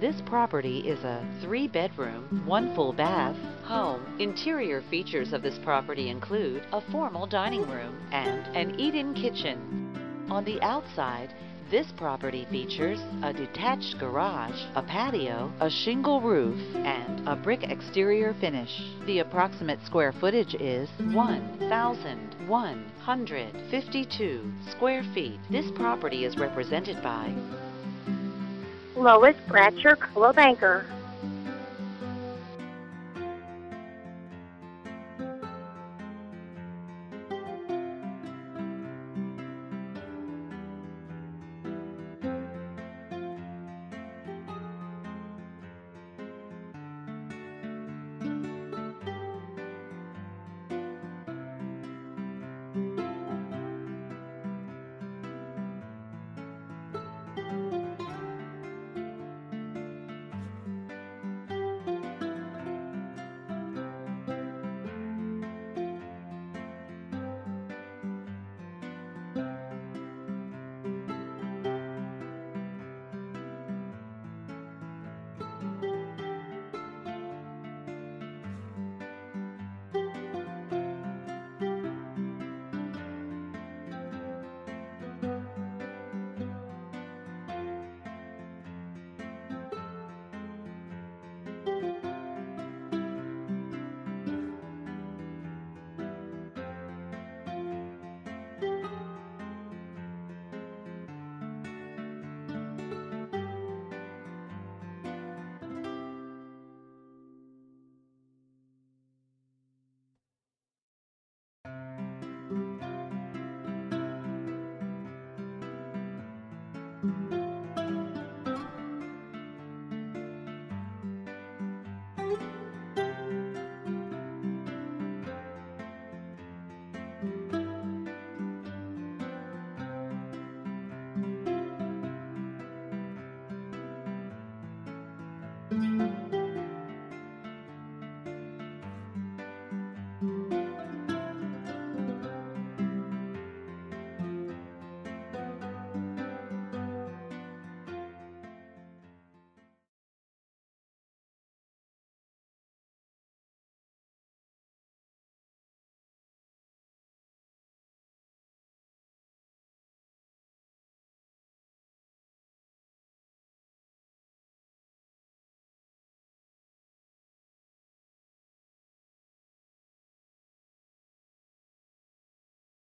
This property is a three bedroom, one full bath home. Interior features of this property include a formal dining room and an eat-in kitchen. On the outside, this property features a detached garage, a patio, a shingle roof, and a brick exterior finish. The approximate square footage is 1,152 square feet. This property is represented by Lois Bratcher Coldwell Banker.